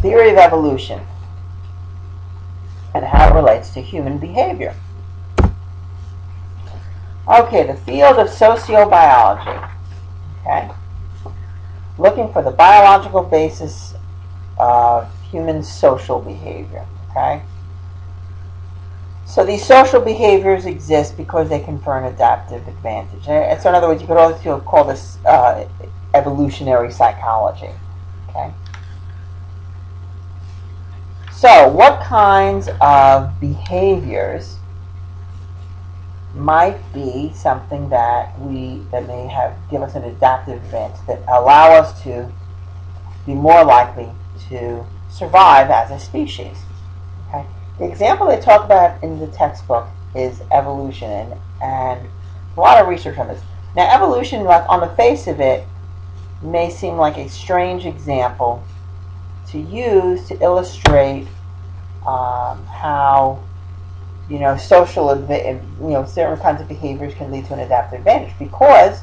theory of evolution and how it relates to human behavior. Okay, the field of sociobiology. Okay, looking for the biological basis of human social behavior. Okay, so these social behaviors exist because they confer an adaptive advantage. So in other words, you could also call this uh, evolutionary psychology. Okay. So, what kinds of behaviors might be something that we that may have give us an adaptive advantage that allow us to be more likely to survive as a species? Okay. The example they talk about in the textbook is evolution, and, and a lot of research on this. Now, evolution, like on the face of it, may seem like a strange example to use to illustrate um, how you know social you know certain kinds of behaviors can lead to an adaptive advantage because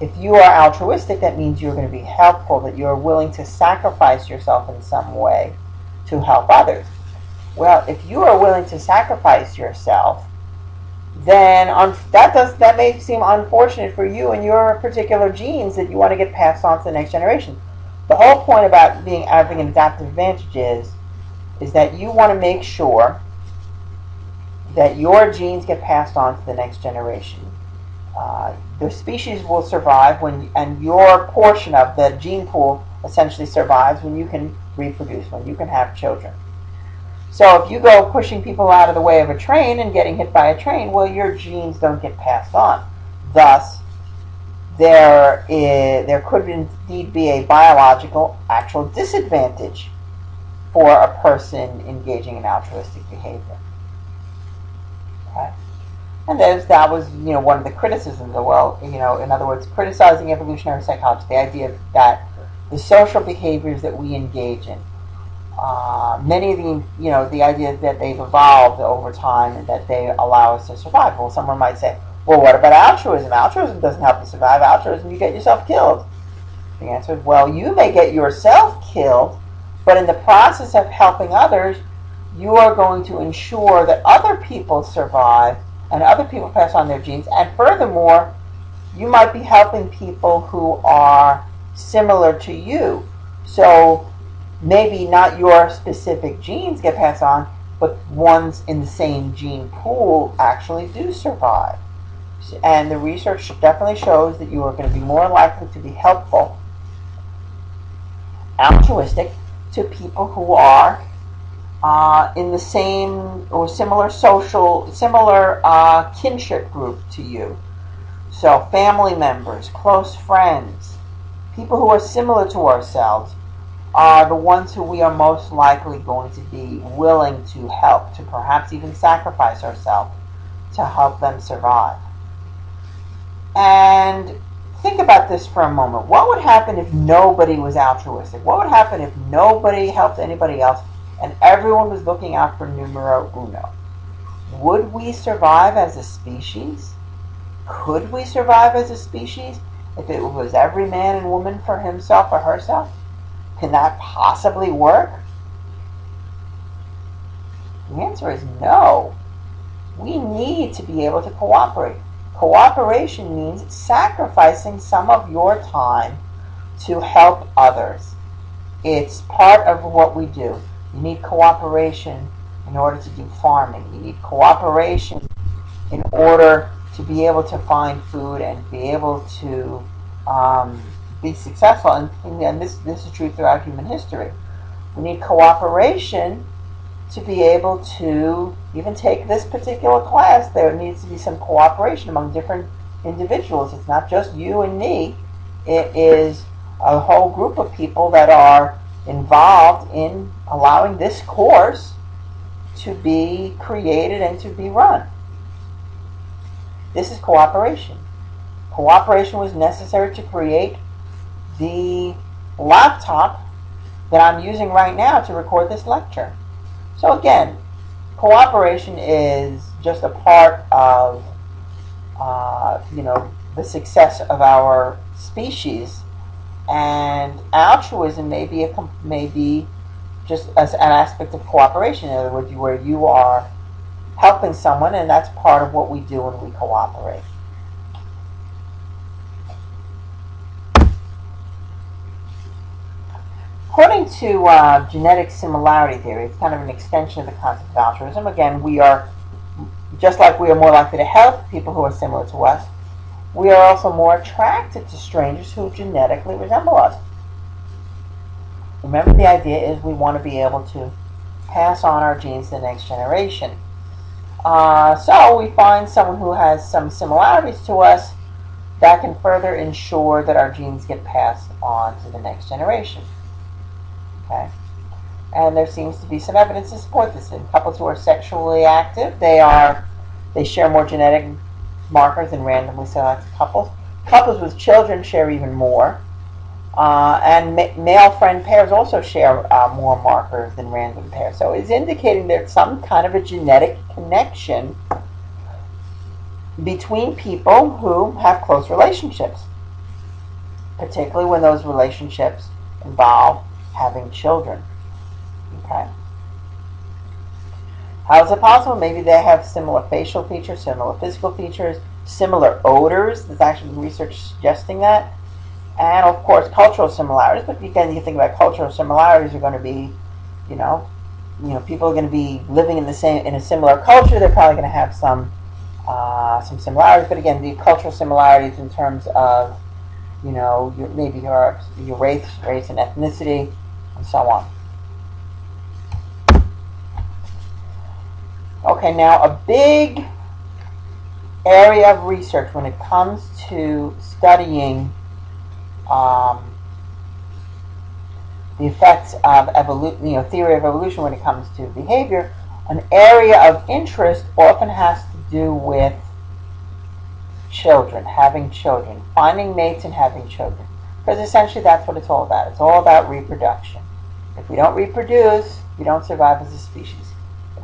if you are altruistic that means you're going to be helpful that you're willing to sacrifice yourself in some way to help others well if you are willing to sacrifice yourself then that does that may seem unfortunate for you and your particular genes that you want to get passed on to the next generation. The whole point about being having an adaptive advantage is, is that you want to make sure that your genes get passed on to the next generation. Uh, the species will survive when, and your portion of the gene pool essentially survives when you can reproduce, when you can have children. So if you go pushing people out of the way of a train and getting hit by a train, well, your genes don't get passed on. Thus, there is, there could indeed be a biological actual disadvantage for a person engaging in altruistic behavior. Okay? And that was, you know, one of the criticisms of, well, you know, in other words, criticizing evolutionary psychology, the idea that the social behaviors that we engage in uh, many of the, you know, the idea that they've evolved over time and that they allow us to survive. Well, someone might say, well, what about altruism? Altruism doesn't help you survive. Altruism, you get yourself killed. The answer well, you may get yourself killed, but in the process of helping others, you are going to ensure that other people survive and other people pass on their genes. And furthermore, you might be helping people who are similar to you. So maybe not your specific genes get passed on, but ones in the same gene pool actually do survive. And the research definitely shows that you are going to be more likely to be helpful, altruistic, to people who are uh, in the same or similar social, similar uh, kinship group to you. So, family members, close friends, people who are similar to ourselves are the ones who we are most likely going to be willing to help, to perhaps even sacrifice ourselves to help them survive. And think about this for a moment. What would happen if nobody was altruistic? What would happen if nobody helped anybody else and everyone was looking out for numero uno? Would we survive as a species? Could we survive as a species if it was every man and woman for himself or herself? Can that possibly work? The answer is no. We need to be able to cooperate. Cooperation means sacrificing some of your time to help others. It's part of what we do. You need cooperation in order to do farming. You need cooperation in order to be able to find food and be able to um, be successful, and, and this, this is true throughout human history. We need cooperation to be able to even take this particular class. There needs to be some cooperation among different individuals. It's not just you and me. It is a whole group of people that are involved in allowing this course to be created and to be run. This is cooperation. Cooperation was necessary to create the laptop that I'm using right now to record this lecture. So again, cooperation is just a part of, uh, you know, the success of our species, and altruism may be a, may be just as an aspect of cooperation. In other words, where you are helping someone, and that's part of what we do when we cooperate. According to uh, genetic similarity theory, it's kind of an extension of the concept of altruism. Again, we are, just like we are more likely to help people who are similar to us, we are also more attracted to strangers who genetically resemble us. Remember, the idea is we want to be able to pass on our genes to the next generation. Uh, so we find someone who has some similarities to us that can further ensure that our genes get passed on to the next generation. Okay. And there seems to be some evidence to support this. In couples who are sexually active, they are they share more genetic markers than randomly selected couples. Couples with children share even more. Uh, and ma- male friend pairs also share uh, more markers than random pairs. So it's indicating there's some kind of a genetic connection between people who have close relationships, particularly when those relationships involve having children. Okay. How is it possible? Maybe they have similar facial features, similar physical features, similar odors. There's actually research suggesting that. And of course, cultural similarities. But again, you think about cultural similarities You're going to be, you know, you know, people are going to be living in the same in a similar culture. They're probably going to have some uh, some similarities. But again, the cultural similarities in terms of, you know, your, maybe your your race, race and ethnicity, and so on. Okay, now a big area of research when it comes to studying um, the effects of evolution, you know, theory of evolution when it comes to behavior, an area of interest often has to do with children, having children, finding mates and having children. Because essentially that's what it's all about. It's all about reproduction. If we don't reproduce, we don't survive as a species.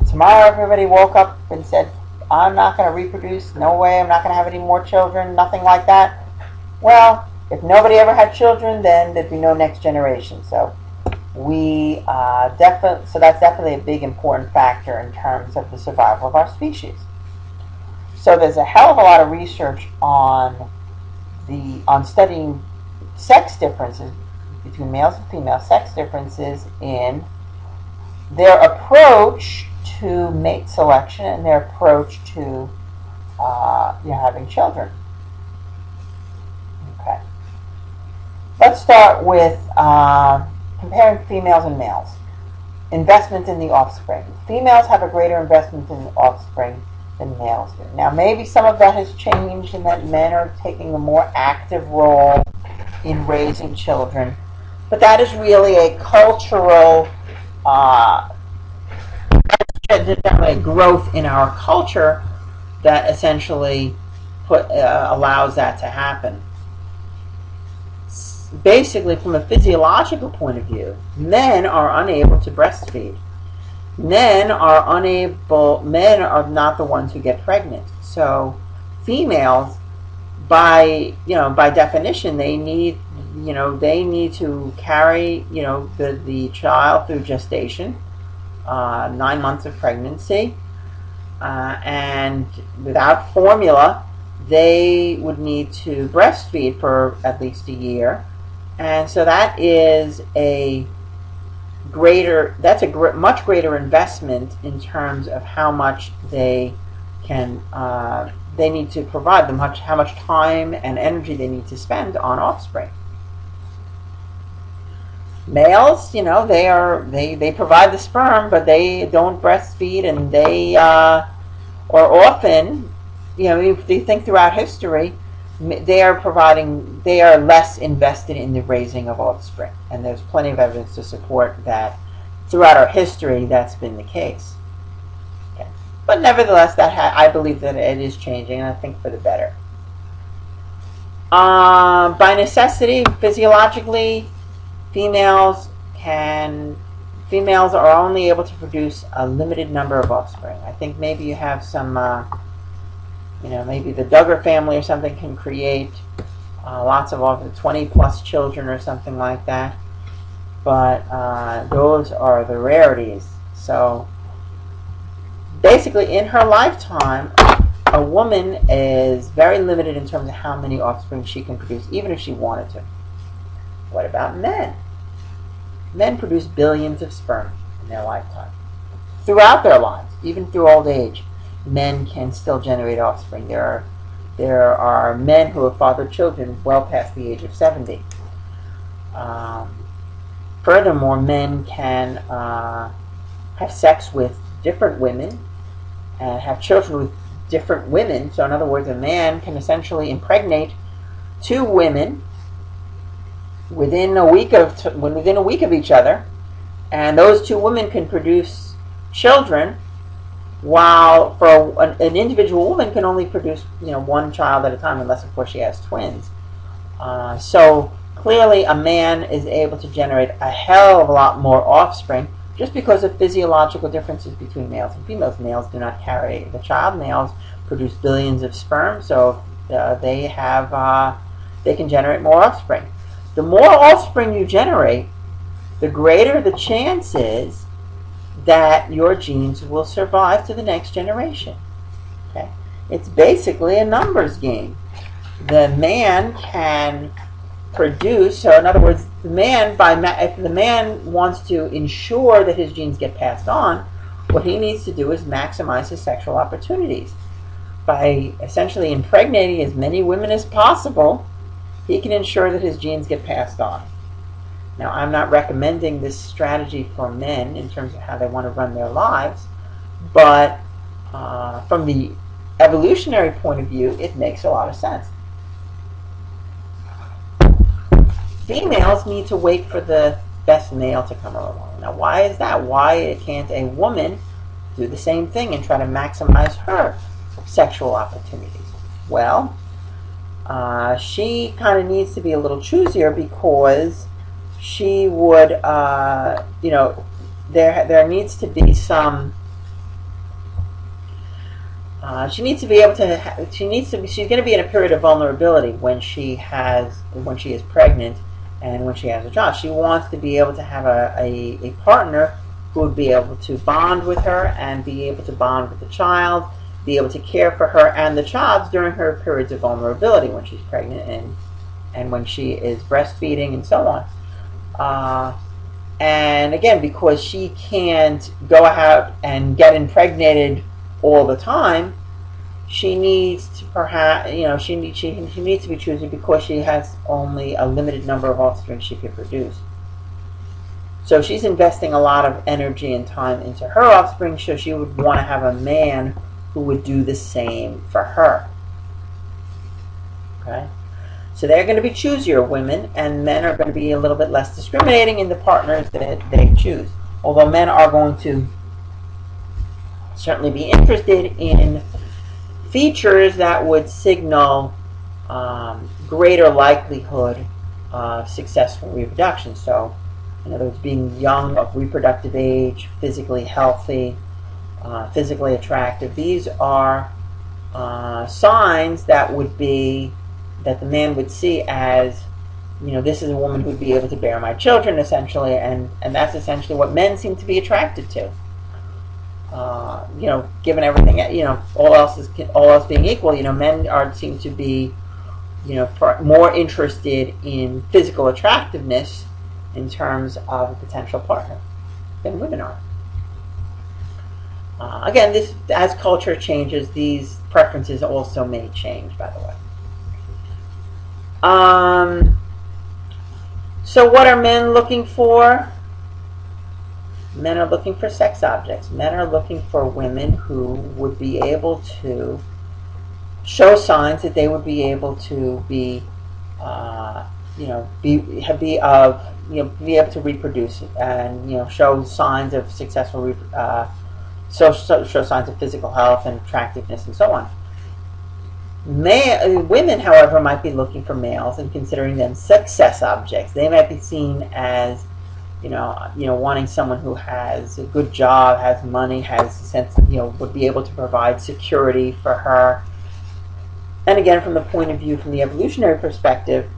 If tomorrow everybody woke up and said, I'm not going to reproduce, no way, I'm not going to have any more children, nothing like that. Well, if nobody ever had children, then there'd be no next generation. So we uh, definitely, so that's definitely a big important factor in terms of the survival of our species. So there's a hell of a lot of research on the on studying sex differences between males and female sex differences in their approach to mate selection and their approach to uh, you know, having children. Okay. Let's start with uh, comparing females and males. Investment in the offspring. Females have a greater investment in the offspring than males do. Now, maybe some of that has changed in that men are taking a more active role in raising children but that is really a cultural uh, growth in our culture that essentially put uh, allows that to happen. Basically, from a physiological point of view, men are unable to breastfeed. Men are unable. Men are not the ones who get pregnant. So, females, by you know, by definition, they need you know, they need to carry, you know, the, the child through gestation, uh, nine months of pregnancy, uh, and without formula, they would need to breastfeed for at least a year. And so that is a greater, that's a gr- much greater investment in terms of how much they can, uh, they need to provide them, much, how much time and energy they need to spend on offspring males, you know, they are they they provide the sperm, but they don't breastfeed, and they uh, or often, you know, if you think throughout history, they are providing they are less invested in the raising of offspring, and there's plenty of evidence to support that throughout our history that's been the case. Okay. But nevertheless, that ha- I believe that it is changing, and I think for the better. Uh, by necessity, physiologically, females can females are only able to produce a limited number of offspring. I think maybe you have some, uh, you know, maybe the Duggar family or something can create uh, lots of offspring, 20 plus children or something like that. but uh, those are the rarities. So basically, in her lifetime, a woman is very limited in terms of how many offspring she can produce, even if she wanted to. What about men? Men produce billions of sperm in their lifetime. Throughout their lives, even through old age, men can still generate offspring. There are there are men who have fathered children well past the age of 70. Um, furthermore, men can uh, have sex with different women and have children with different women. So, in other words, a man can essentially impregnate two women within a week of t- within a week of each other, and those two women can produce children while for an, an, individual woman can only produce you know one child at a time unless of course she has twins. Uh, so clearly a man is able to generate a hell of a lot more offspring just because of physiological differences between males and females. Males do not carry the child. Males produce billions of sperm so uh, they have uh, they can generate more offspring the more offspring you generate the greater the chance is that your genes will survive to the next generation. Okay? It's basically a numbers game. The man can produce, so in other words, the man by if the man wants to ensure that his genes get passed on, what he needs to do is maximize his sexual opportunities. By essentially impregnating as many women as possible, he can ensure that his genes get passed on. Now, I'm not recommending this strategy for men in terms of how they want to run their lives, but uh, from the evolutionary point of view, it makes a lot of sense. Females need to wait for the best male to come along. Now, why is that? Why can't a woman do the same thing and try to maximize her sexual opportunities? Well, uh, she kind of needs to be a little choosier because she would, uh, you know, there there needs to be some. Uh, she needs to be able to. Ha- she needs to. Be, she's going to be in a period of vulnerability when she has when she is pregnant and when she has a child. She wants to be able to have a, a, a partner who would be able to bond with her and be able to bond with the child, be able to care for her and the child during her periods of vulnerability when she's pregnant and and when she is breastfeeding and so on. Uh, and again, because she can't go out and get impregnated all the time, she needs to perhaps, you know, she, needs, she, she needs to be choosing because she has only a limited number of offspring she can produce. So she's investing a lot of energy and time into her offspring, so she would want to have a man who would do the same for her. Okay? So they're going to be choosier women, and men are going to be a little bit less discriminating in the partners that they choose. Although men are going to certainly be interested in features that would signal um, greater likelihood of successful reproduction. So, in other words, being young, of reproductive age, physically healthy, uh, physically attractive. These are uh, signs that would be that the man would see as, you know, this is a woman who'd be able to bear my children, essentially, and, and that's essentially what men seem to be attracted to. Uh, you know, given everything, you know, all else is all else being equal, you know, men are seem to be, you know, more interested in physical attractiveness in terms of a potential partner than women are. Uh, again, this as culture changes, these preferences also may change. By the way. Um, so, what are men looking for? Men are looking for sex objects. Men are looking for women who would be able to show signs that they would be able to be, uh, you know, be be of you know be able to reproduce and you know show signs of successful uh, so, show signs of physical health and attractiveness and so on. Uh, women, however, might be looking for males and considering them success objects. They might be seen as, you know, you know, wanting someone who has a good job, has money, has a sense, you know, would be able to provide security for her. And again, from the point of view, from the evolutionary perspective,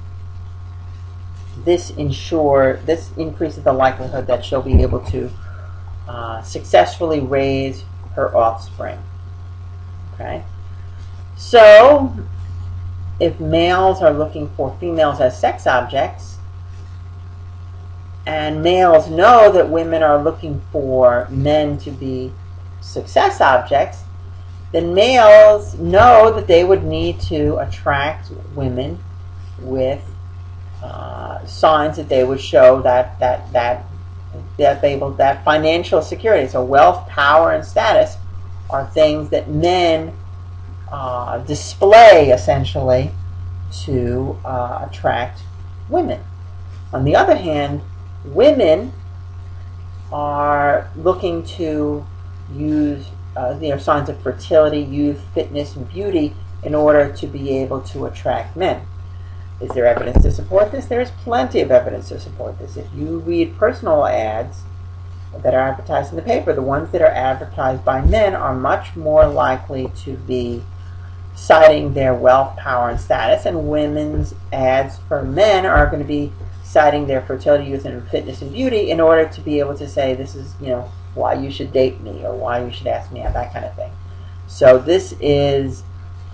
this ensure this increases the likelihood that she'll be able to uh, successfully raise her offspring. Okay, so if males are looking for females as sex objects, and males know that women are looking for men to be success objects, then males know that they would need to attract women with uh, signs that they would show that that that that they will that financial security, so wealth, power, and status, are things that men uh, display essentially to uh, attract women. On the other hand, women are looking to use uh, their signs of fertility, youth, fitness, and beauty in order to be able to attract men. Is there evidence to support this? There's plenty of evidence to support this. If you read personal ads that are advertised in the paper, the ones that are advertised by men are much more likely to be citing their wealth, power, and status, and women's ads for men are going to be citing their fertility, youth, and fitness and beauty in order to be able to say this is, you know, why you should date me or why you should ask me out, that kind of thing. So this is,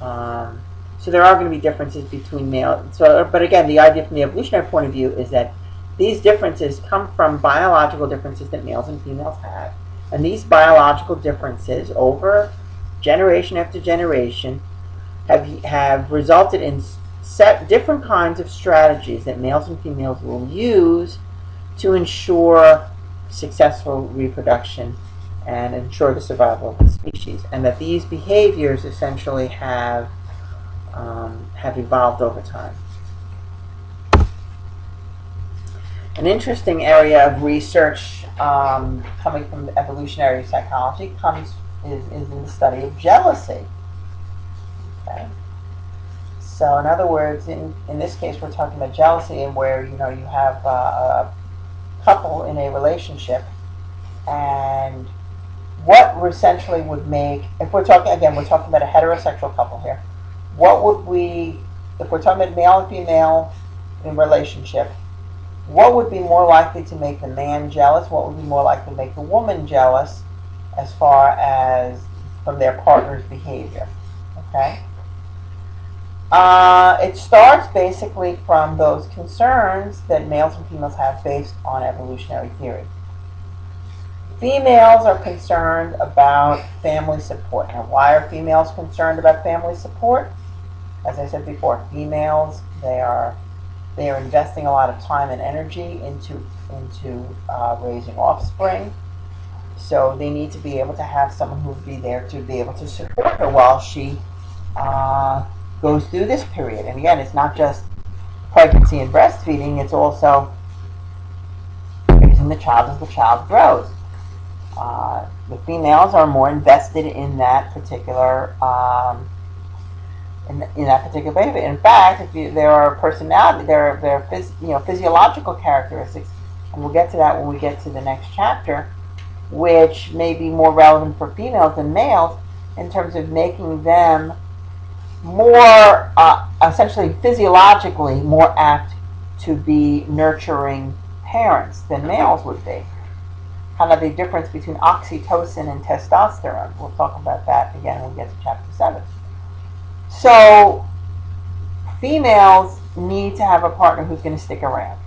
um, so there are going to be differences between male. So, but again, the idea from the evolutionary point of view is that these differences come from biological differences that males and females have, and these biological differences over generation after generation have have resulted in set different kinds of strategies that males and females will use to ensure successful reproduction and ensure the survival of the species, and that these behaviors essentially have um, have evolved over time. An interesting area of research um, coming from evolutionary psychology comes is, is in the study of jealousy. Okay. So, in other words, in, in this case, we're talking about jealousy, and where you know you have uh, a couple in a relationship, and what essentially would make, if we're talking again, we're talking about a heterosexual couple here. What would we, if we're talking about male and female in relationship, what would be more likely to make the man jealous? What would be more likely to make the woman jealous, as far as from their partner's behavior? Okay. Uh, it starts basically from those concerns that males and females have based on evolutionary theory. Females are concerned about family support. Now, why are females concerned about family support? As I said before, females they are they are investing a lot of time and energy into into uh, raising offspring. So they need to be able to have someone who would be there to be able to support her while she uh, goes through this period. And again, it's not just pregnancy and breastfeeding, it's also raising the child as the child grows. Uh, the females are more invested in that particular um, in, in, that particular baby. In fact, if you, there are personality, there are, there are phys, you know physiological characteristics, and we'll get to that when we get to the next chapter, which may be more relevant for females than males in terms of making them more uh, essentially physiologically more apt to be nurturing parents than males would be. Kind of the difference between oxytocin and testosterone. We'll talk about that again when we get to chapter 7. So, females need to have a partner who's going to stick around.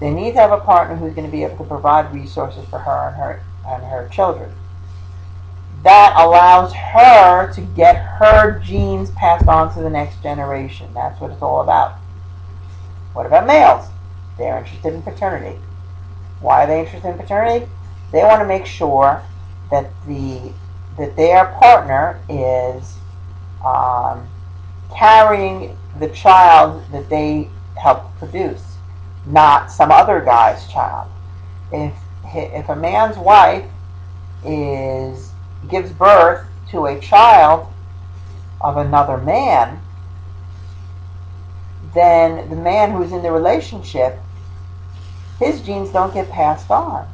They need to have a partner who's going to be able to provide resources for her and her and her children that allows her to get her genes passed on to the next generation. That's what it's all about. What about males? They're interested in paternity. Why are they interested in paternity? They want to make sure that the that their partner is um, carrying the child that they helped produce, not some other guy's child. If if a man's wife is gives birth to a child of another man, then the man who's in the relationship, his genes don't get passed on.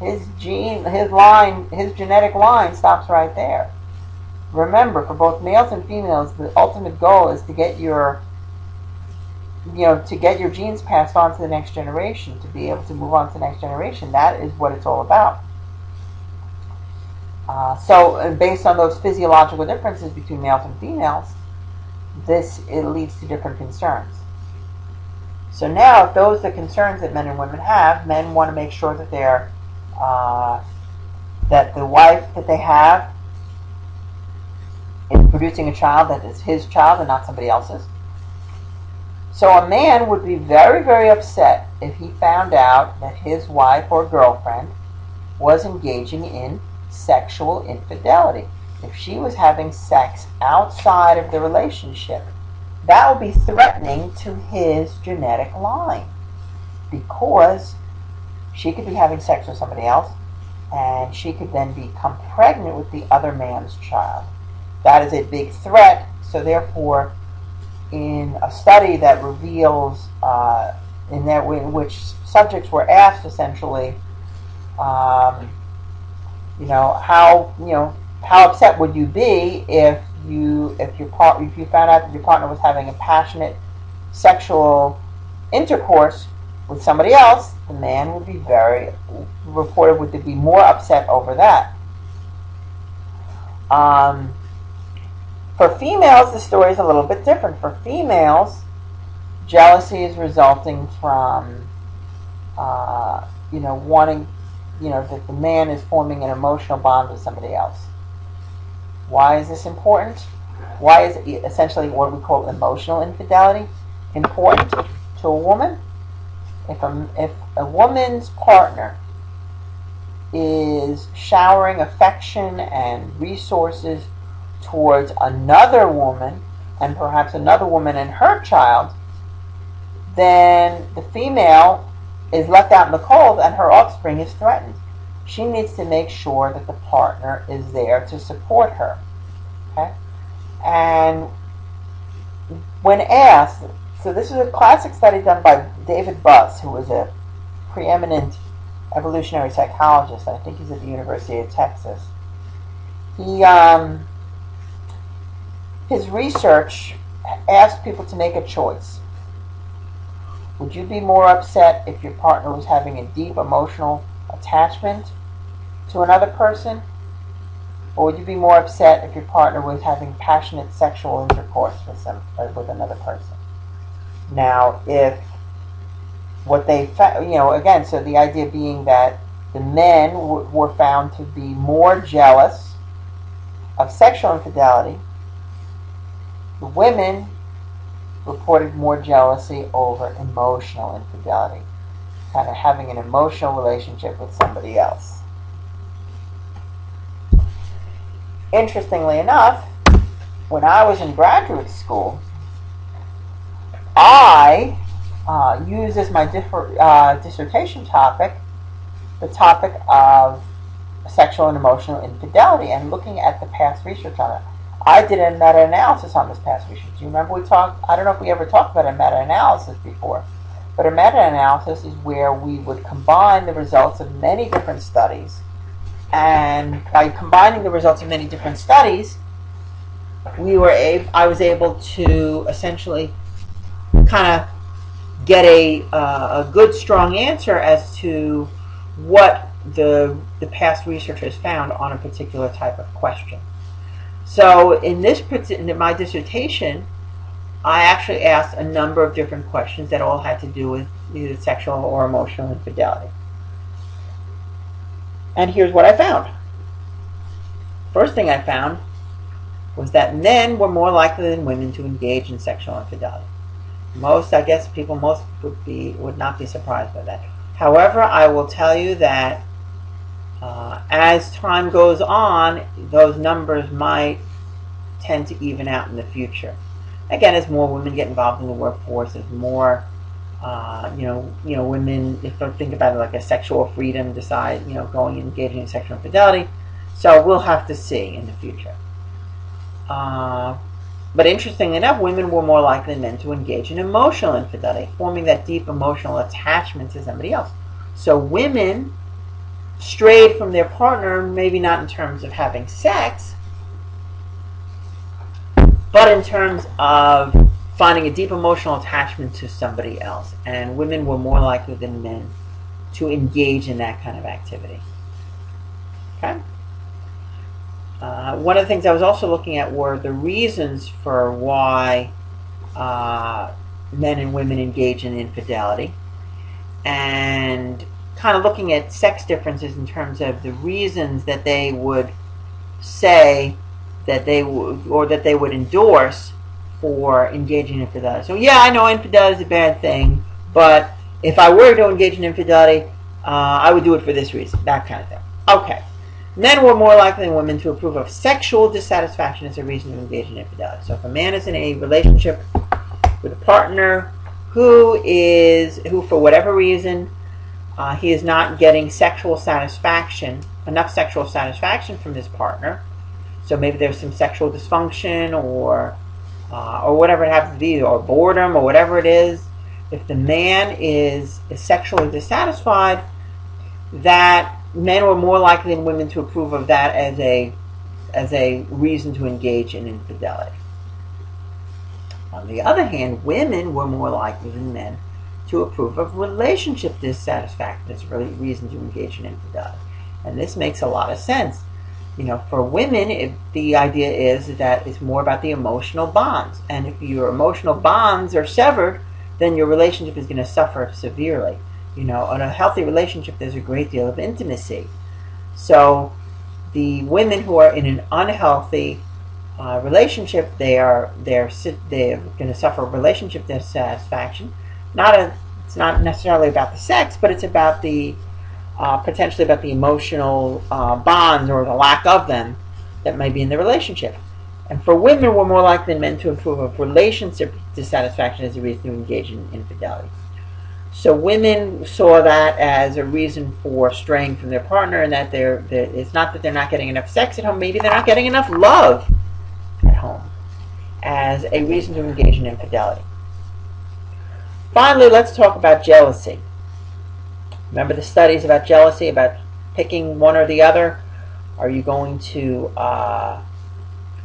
His gene, his line, his genetic line stops right there. Remember, for both males and females, the ultimate goal is to get your you know, to get your genes passed on to the next generation, to be able to move on to the next generation. That is what it's all about. Uh, so, based on those physiological differences between males and females, this it leads to different concerns. So now, if those are the concerns that men and women have, men want to make sure that they're uh, that the wife that they have is producing a child that is his child and not somebody else's. So a man would be very, very upset if he found out that his wife or girlfriend was engaging in sexual infidelity. If she was having sex outside of the relationship, that would be threatening to his genetic line because she could be having sex with somebody else and she could then become pregnant with the other man's child. That is a big threat, so therefore in a study that reveals uh, in that in which subjects were asked essentially, um, you know, how you know how upset would you be if you if your part if you found out that your partner was having a passionate sexual intercourse with somebody else, the man would be very reported would be more upset over that. Um, for females, the story is a little bit different. For females, jealousy is resulting from, uh, you know, wanting, you know, that the man is forming an emotional bond with somebody else. Why is this important? Why is it essentially what we call emotional infidelity important to a woman? If a, if a woman's partner is showering affection and resources towards another woman, and perhaps another woman and her child, then the female is left out in the cold and her offspring is threatened. She needs to make sure that the partner is there to support her. Okay? And when asked, so this is a classic study done by David Buss, who was a preeminent evolutionary psychologist. I think he's at the University of Texas. He um, his research asked people to make a choice. Would you be more upset if your partner was having a deep emotional attachment to another person? Or would you be more upset if your partner was having passionate sexual intercourse with some uh, with another person? Now, if what they found, you know, again, so the idea being that the men were found to be more jealous of sexual infidelity the women reported more jealousy over emotional infidelity, kind of having an emotional relationship with somebody else. Interestingly enough, when I was in graduate school, I uh, used as my differ, uh, dissertation topic the topic of sexual and emotional infidelity and looking at the past research on it. I did a meta-analysis on this past research. Do you remember we talked? I don't know if we ever talked about a meta-analysis before, but a meta-analysis is where we would combine the results of many different studies, and by combining the results of many different studies, we were able. I was able to essentially kind of get a uh, a good strong answer as to what the the past researchers found on a particular type of question. So in this in my dissertation, I actually asked a number of different questions that all had to do with either sexual or emotional infidelity. And here's what I found. First thing I found was that men were more likely than women to engage in sexual infidelity. Most, I guess, people most would be would not be surprised by that. However, I will tell you that uh, as time goes on, those numbers might tend to even out in the future. Again, as more women get involved in the workforce, as more, uh, you know, you know, women, if they think about it like a sexual freedom, decide, you know, going and engaging in sexual infidelity. So we'll have to see in the future. Uh, but interestingly enough, women were more likely than men to engage in emotional infidelity, forming that deep emotional attachment to somebody else. So women strayed from their partner, maybe not in terms of having sex, but in terms of finding a deep emotional attachment to somebody else. And women were more likely than men to engage in that kind of activity. Okay? Uh, one of the things I was also looking at were the reasons for why uh, men and women engage in infidelity. And kind of looking at sex differences in terms of the reasons that they would say that they would, or that they would endorse for engaging in infidelity. So yeah, I know infidelity is a bad thing, but if I were to engage in infidelity, uh, I would do it for this reason, that kind of thing. Okay. Men were more likely than women to approve of sexual dissatisfaction as a reason to engage in infidelity. So if a man is in a relationship with a partner who is, who for whatever reason, uh, he is not getting sexual satisfaction, enough sexual satisfaction from his partner, so maybe there's some sexual dysfunction or uh, or whatever it happens to be, or boredom or whatever it is. If the man is, is sexually dissatisfied, that men are more likely than women to approve of that as a as a reason to engage in infidelity. On the other hand, women were more likely than men to approve of relationship dissatisfaction as a reason to engage in infidelity. And this makes a lot of sense you know, for women, it, the idea is that it's more about the emotional bonds. And if your emotional bonds are severed, then your relationship is going to suffer severely. You know, in a healthy relationship, there's a great deal of intimacy. So, the women who are in an unhealthy uh, relationship, they are they're they're going to suffer relationship dissatisfaction. Not a, it's not necessarily about the sex, but it's about the uh, potentially about the emotional uh, bonds or the lack of them that may be in the relationship. And for women, we're more likely than men to improve of relationship dissatisfaction as a reason to engage in infidelity. So women saw that as a reason for straying from their partner, and that they're, they're, it's not that they're not getting enough sex at home, maybe they're not getting enough love at home, as a reason to engage in infidelity. Finally, let's talk about jealousy. Remember the studies about jealousy, about picking one or the other? Are you going to, uh,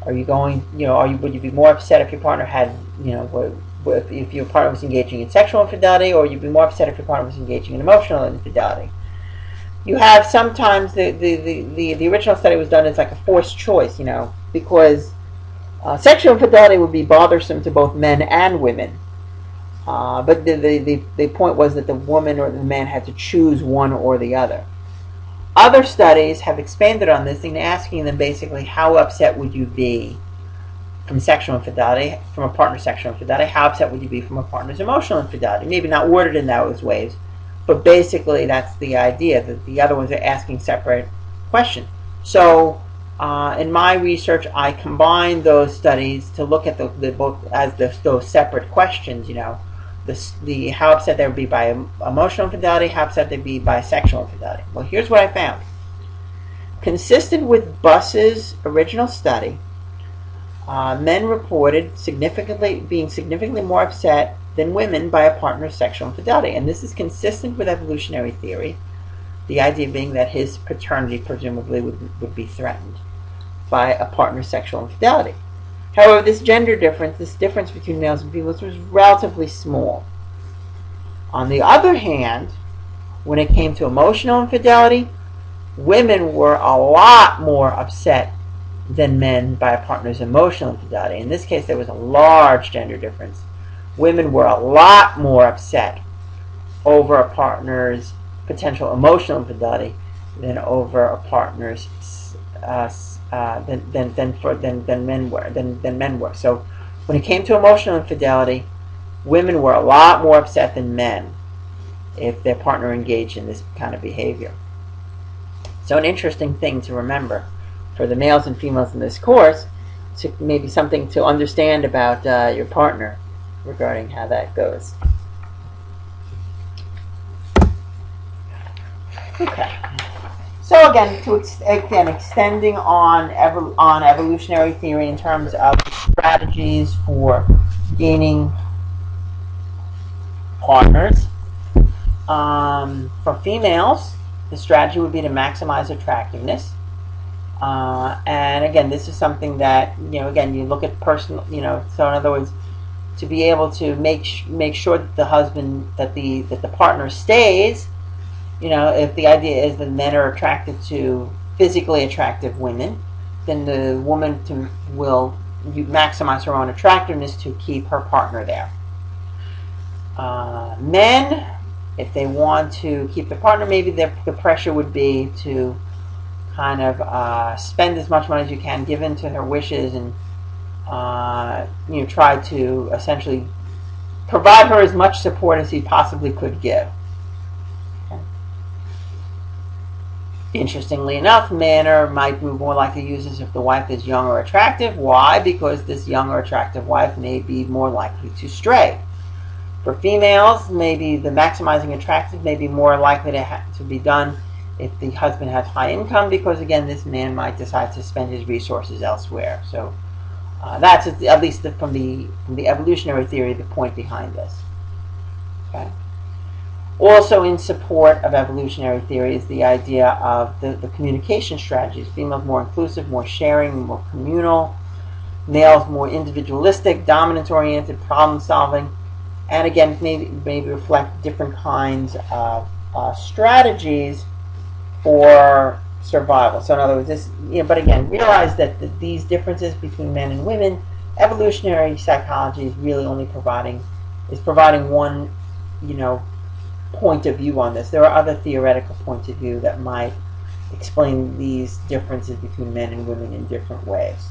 are you going, you know, are you, would you be more upset if your partner had, you know, if, if your partner was engaging in sexual infidelity, or you'd be more upset if your partner was engaging in emotional infidelity? You have sometimes the, the, the, the, the original study was done as like a forced choice, you know, because uh, sexual infidelity would be bothersome to both men and women. Uh, but the, the, the, the point was that the woman or the man had to choose one or the other. Other studies have expanded on this and asking them basically how upset would you be from sexual infidelity, from a partner's sexual infidelity, how upset would you be from a partner's emotional infidelity? Maybe not worded in those ways, but basically that's the idea that the other ones are asking separate questions. So uh, in my research, I combined those studies to look at the, the both as the, those separate questions, you know, the, the how upset they would be by emotional infidelity, how upset they'd be by sexual infidelity. Well, here's what I found. Consistent with Buss's original study, uh, men reported significantly being significantly more upset than women by a partner's sexual infidelity, and this is consistent with evolutionary theory. The idea being that his paternity presumably would, would be threatened by a partner's sexual infidelity. However, this gender difference, this difference between males and females, was relatively small. On the other hand, when it came to emotional infidelity, women were a lot more upset than men by a partner's emotional infidelity. In this case, there was a large gender difference. Women were a lot more upset over a partner's potential emotional infidelity than over a partner's uh, uh, than, than, than, for, than, than men were than, than men were. So when it came to emotional infidelity, women were a lot more upset than men if their partner engaged in this kind of behavior. So an interesting thing to remember for the males and females in this course, to maybe something to understand about uh, your partner regarding how that goes. Okay. So again, to ex- again extending on on evolutionary theory in terms of strategies for gaining partners. Um, for females, the strategy would be to maximize attractiveness. Uh, and again, this is something that you know. Again, you look at personal. You know, so in other words, to be able to make make sure that the husband that the that the partner stays. You know, if the idea is that men are attracted to physically attractive women, then the woman to, will maximize her own attractiveness to keep her partner there. Uh, men, if they want to keep the partner, maybe the pressure would be to kind of uh, spend as much money as you can, give in to her wishes, and uh, you know try to essentially provide her as much support as he possibly could give. Interestingly enough, men are might be more likely to use this if the wife is young or attractive. Why? Because this young or attractive wife may be more likely to stray. For females, maybe the maximizing attractive may be more likely to, ha- to be done if the husband has high income, because again, this man might decide to spend his resources elsewhere. So uh, that's at least the, from the from the evolutionary theory the point behind this. Okay. Also, in support of evolutionary theory is the idea of the, the communication strategies. Females more inclusive, more sharing, more communal. Males more individualistic, dominance oriented, problem solving. And again, maybe, maybe reflect different kinds of uh, strategies for survival. So, in other words, this, you know, but again, realize that the, these differences between men and women, evolutionary psychology is really only providing is providing one, you know, point of view on this. There are other theoretical points of view that might explain these differences between men and women in different ways.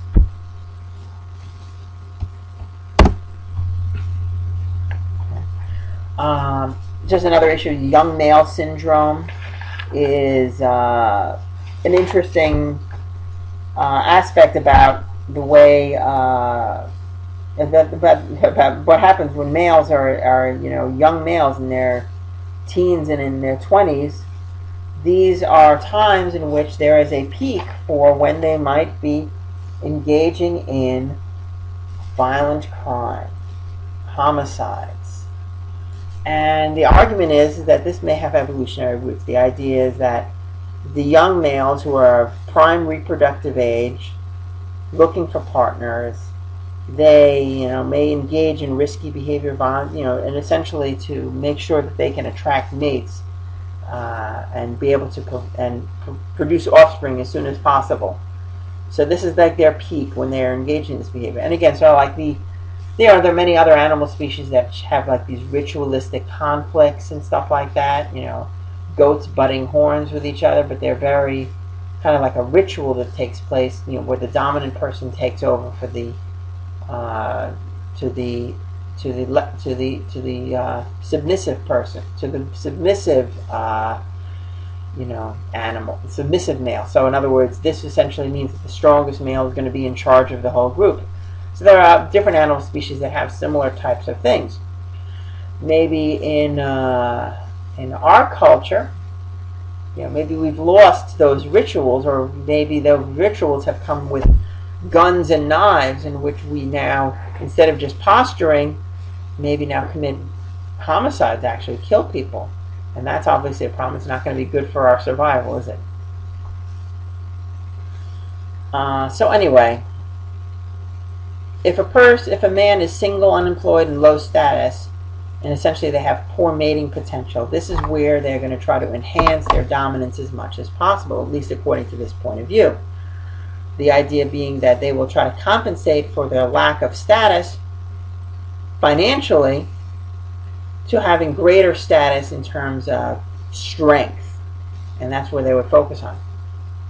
Um, just another issue, young male syndrome is uh, an interesting uh, aspect about the way uh, about, about, what happens when males are, are you know young males in their teens and in their 20s, these are times in which there is a peak for when they might be engaging in violent crime, homicides. And the argument is, that this may have evolutionary roots. The idea is that the young males who are of prime reproductive age, looking for partners, they you know may engage in risky behavior you know and essentially to make sure that they can attract mates uh, and be able to pro- and produce offspring as soon as possible. So this is like their peak when they're engaging in this behavior. And again so like the there are there are many other animal species that have like these ritualistic conflicts and stuff like that you know. Goats butting horns with each other but they're very kind of like a ritual that takes place you know where the dominant person takes over for the uh, to the to the to the to the uh, submissive person, to the submissive, uh, you know, animal, submissive male. So, in other words, this essentially means that the strongest male is going to be in charge of the whole group. So, there are different animal species that have similar types of things. Maybe in uh, in our culture, you know, maybe we've lost those rituals, or maybe those rituals have come with guns and knives in which we now, instead of just posturing, maybe now commit homicides, actually kill people. And that's obviously a problem. It's not going to be good for our survival, is it? Uh, so anyway, if a person, if a man is single, unemployed, and low status, and essentially they have poor mating potential, this is where they're going to try to enhance their dominance as much as possible, at least according to this point of view. The idea being that they will try to compensate for their lack of status financially to having greater status in terms of strength. And that's where they would focus on.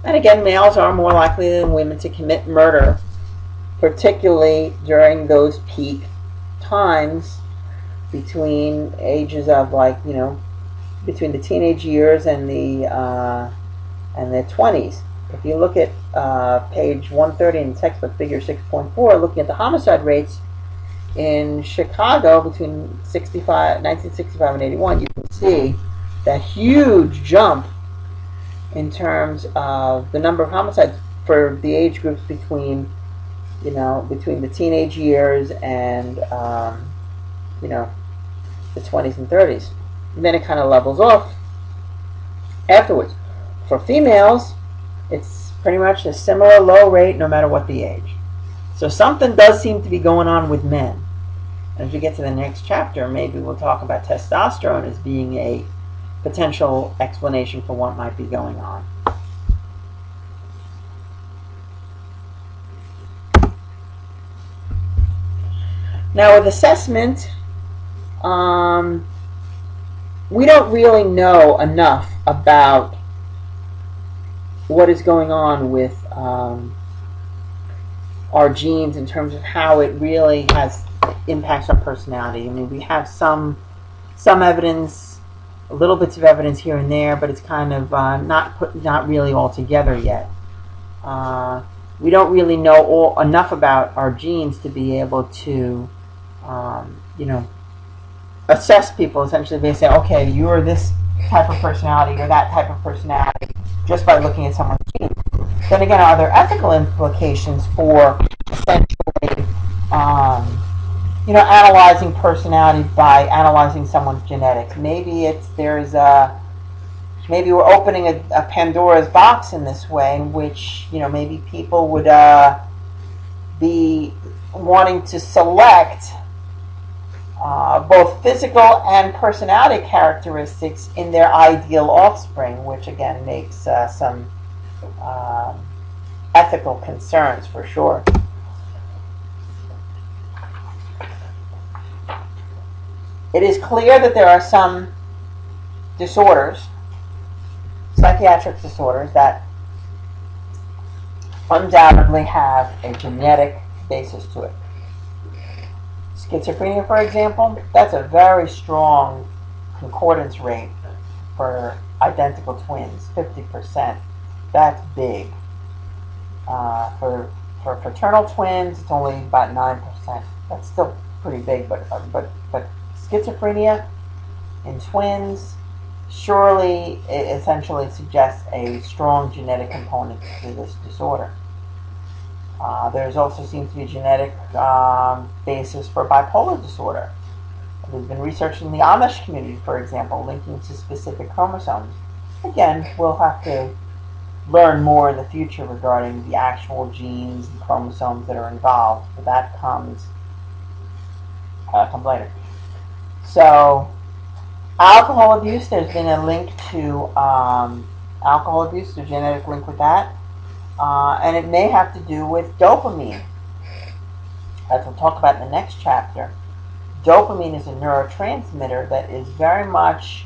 And again, males are more likely than women to commit murder, particularly during those peak times between ages of like, you know, between the teenage years and the uh, and the 20s. If you look at uh, page 130 in the textbook figure 6.4, looking at the homicide rates in Chicago between 65, 1965 and 81, you can see that huge jump in terms of the number of homicides for the age groups between, you know, between the teenage years and, um, you know, the 20s and 30s. And then it kind of levels off afterwards. For females, it's pretty much a similar low rate no matter what the age. So something does seem to be going on with men. As we get to the next chapter, maybe we'll talk about testosterone as being a potential explanation for what might be going on. Now, with assessment, um, we don't really know enough about what is going on with um, our genes in terms of how it really has impacts on personality. I mean, we have some some evidence, little bits of evidence here and there, but it's kind of uh, not put, not really all together yet. Uh, we don't really know all, enough about our genes to be able to, um, you know, assess people. Essentially, they say, okay, you're this type of personality or that type of personality just by looking at someone's genes. Then again, are there ethical implications for essentially, um, you know, analyzing personality by analyzing someone's genetics? Maybe it's there's a maybe we're opening a, a Pandora's box in this way, in which you know maybe people would uh, be wanting to select uh, both physical and personality characteristics in their ideal offspring, which again makes uh, some um, ethical concerns for sure. It is clear that there are some disorders, psychiatric disorders, that undoubtedly have a genetic basis to it. Schizophrenia, for example, that's a very strong concordance rate for identical twins, 50%. That's big. Uh, for for fraternal twins, it's only about nine percent. That's still pretty big, but uh, but but schizophrenia in twins surely essentially suggests a strong genetic component to this disorder. Uh, there's also seems to be a genetic um, basis for bipolar disorder. There's been research in the Amish community, for example, linking to specific chromosomes. Again, we'll have to learn more in the future regarding the actual genes and chromosomes that are involved, but that comes uh, comes later. So, alcohol abuse. There's been a link to um, alcohol abuse, a genetic link with that, uh, and it may have to do with dopamine, as we'll talk about in the next chapter. Dopamine is a neurotransmitter that is very much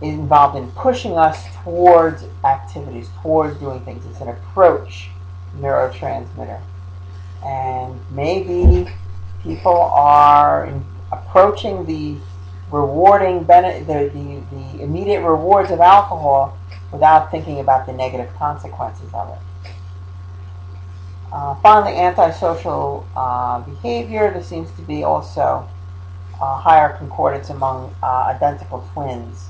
involved in pushing us towards activities, towards doing things. It's an approach neurotransmitter. And maybe people are approaching the rewarding the, the, the immediate rewards of alcohol without thinking about the negative consequences of it. Uh, finally, antisocial uh, behavior. There seems to be also uh, higher concordance among uh, identical twins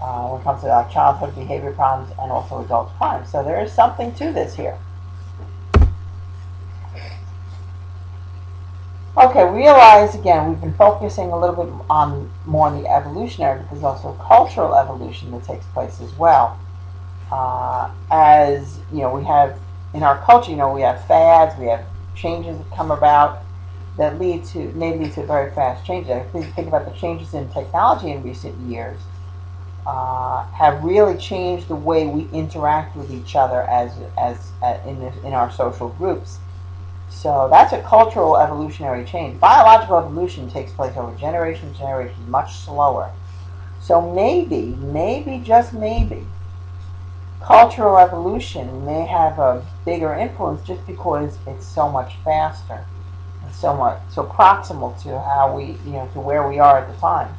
uh, when it comes to uh, childhood behavior problems and also adult crime. So there is something to this here. Okay, realize again, we've been focusing a little bit on more on the evolutionary, but there's also cultural evolution that takes place as well. Uh, as you know, we have in our culture, you know, we have fads, we have changes that come about that lead to may lead to very fast changes. Please think about the changes in technology in recent years uh, have really changed the way we interact with each other as as uh, in in our social groups. So that's a cultural evolutionary change. Biological evolution takes place over generations, generations, much slower. So maybe, maybe just maybe, cultural evolution may have a bigger influence just because it's so much faster and so much so proximal to how we you know to where we are at the time.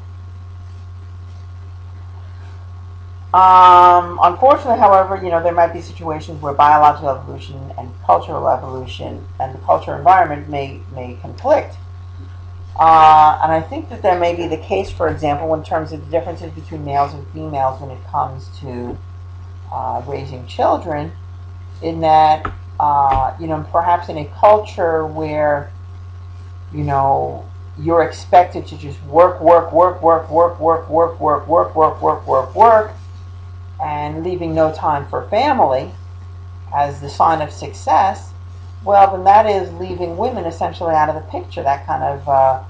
Um, unfortunately, however, you know, there might be situations where biological evolution and cultural evolution and the cultural environment may, may conflict. Uh, and I think that there may be the case, for example, in terms of the differences between males and females when it comes to uh, raising children, in that, uh, you know, perhaps in a culture where, you know, you're expected to just work, work, work, work, work, work, work, work, work, work, work, work, work, and leaving no time for family as the sign of success, well, then that is leaving women essentially out of the picture. That kind of uh,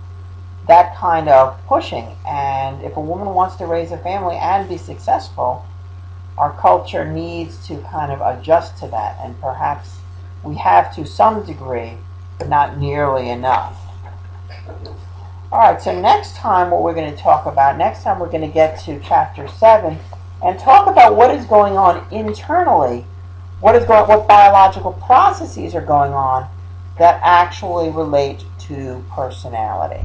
that kind of pushing. And if a woman wants to raise a family and be successful, our culture needs to kind of adjust to that. And perhaps we have to some degree, but not nearly enough. All right, so next time, what we're going to talk about, next time we're going to get to chapter 7 and talk about what is going on internally, what is going, what biological processes are going on that actually relate to personality.